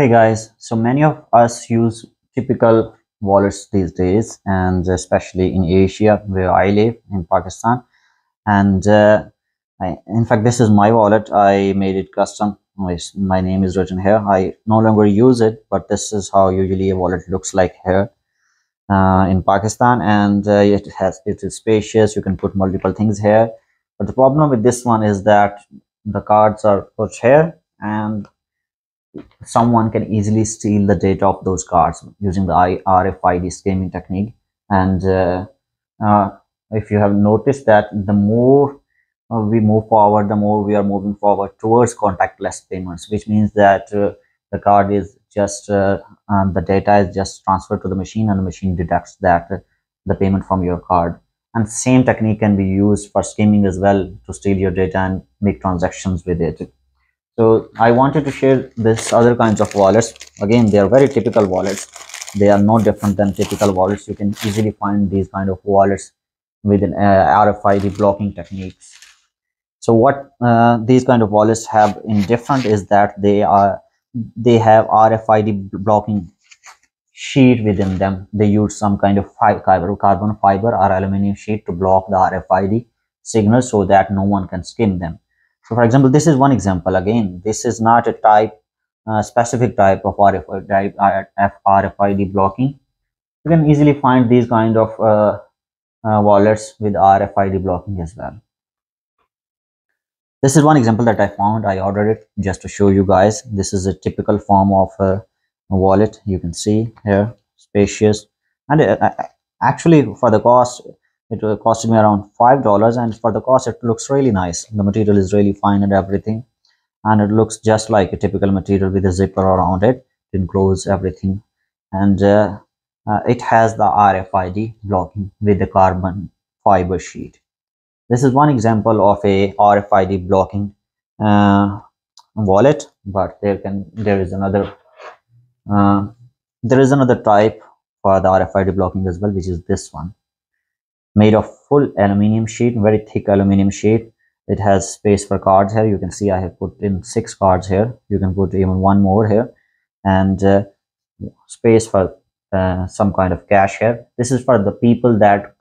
Hey guys, so many of us use typical wallets these days and especially in Asia where I live in Pakistan. And uh, I, in fact this is my wallet. I made it custom. My, name is written here. I no longer use it but this is how usually a wallet looks like here uh, in Pakistan. And uh, it has it is spacious. You can put multiple things here. But the problem with this one is that the cards are put here and someone can easily steal the data of those cards using the RFID skimming technique. And uh, uh, if you have noticed that the more uh, we move forward, the more we are moving forward towards contactless payments, which means that uh, the card is just, uh, the data is just transferred to the machine and the machine deducts that uh, the payment from your card. And same technique can be used for skimming as well to steal your data and make transactions with it so i wanted to share this other kinds of wallets. Again they are very typical wallets. They are no different than typical wallets. You can easily find these kind of wallets with uh, rfid blocking techniques. So what uh, these kind of wallets have in different is that they are they have rfid blocking sheet within them. They use some kind of fiber carbon fiber or aluminum sheet to block the rfid signal so that no one can skim them so for example, this is one example. Again, this is not a type, uh, specific type of RFID, RFID blocking. You can easily find these kind of uh, uh, wallets with RFID blocking as well. This is one example that I found. I ordered it just to show you guys. This is a typical form of a wallet. You can see here, spacious. And uh, actually for the cost, it costed me around five dollars and for the cost it looks really nice. The material is really fine and everything and it looks just like a typical material with a zipper around it. To enclose everything. And uh, uh, it has the RFID blocking with the carbon fiber sheet. This is one example of a RFID blocking uh, wallet but there can there is another uh, there is another type for the RFID blocking as well which is this one made of full aluminium sheet very thick aluminium sheet. It has space for cards here. You can see i have put in six cards here. You can put even one more here. And uh, space for uh, some kind of cash here. This is for the people that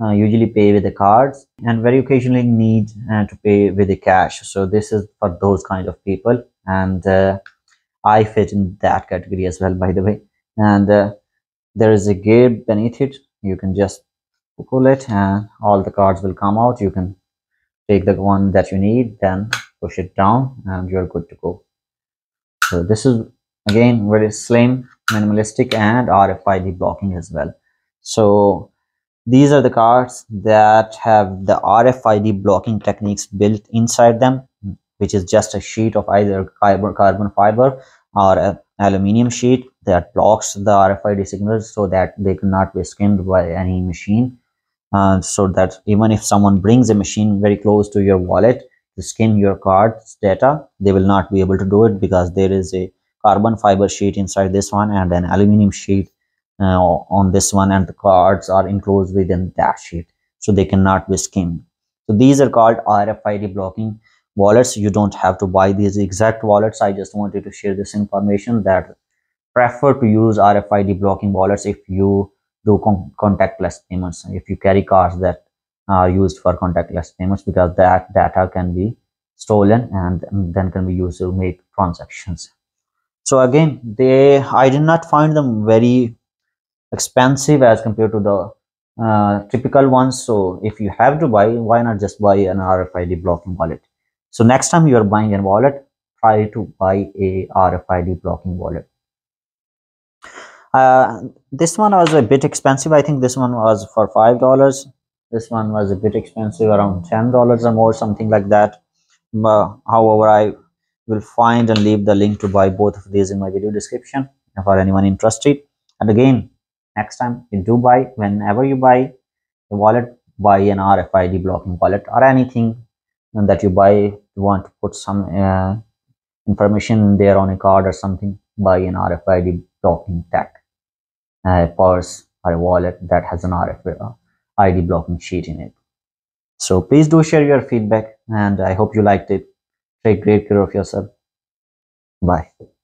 uh, usually pay with the cards and very occasionally need uh, to pay with the cash. So this is for those kind of people. And uh, i fit in that category as well by the way. And uh, there is a gate beneath it. You can just pull it and all the cards will come out. You can take the one that you need then push it down and you're good to go. So this is again very slim minimalistic and rfid blocking as well. So these are the cards that have the rfid blocking techniques built inside them which is just a sheet of either carbon fiber or an aluminium sheet that blocks the RFID signals so that they cannot be skimmed by any machine uh, so that even if someone brings a machine very close to your wallet to skim your card's data they will not be able to do it because there is a carbon fiber sheet inside this one and an aluminum sheet uh, on this one and the cards are enclosed within that sheet. So they cannot be skimmed so these are called rfid blocking wallets. You don't have to buy these exact wallets. I just wanted to share this information that prefer to use rfid blocking wallets if you do con contactless payments. If you carry cards that are used for contactless payments because that data can be stolen and then can be used to make transactions. So again they i did not find them very expensive as compared to the uh, typical ones. So if you have to buy why not just buy an rfid blocking wallet? So next time you are buying a wallet try to buy a rfid blocking wallet uh, this one was a bit expensive. I think this one was for five dollars. This one was a bit expensive around ten dollars or more something like that. But however i will find and leave the link to buy both of these in my video description for anyone interested. And again next time you do buy whenever you buy a wallet buy an rfid blocking wallet or anything that you buy you want to put some uh, information there on a card or something buy an rfid blocking tag a purse or a wallet that has an RFID blocking sheet in it. So please do share your feedback and I hope you liked it. Take great care of yourself. Bye.